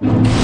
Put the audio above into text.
you.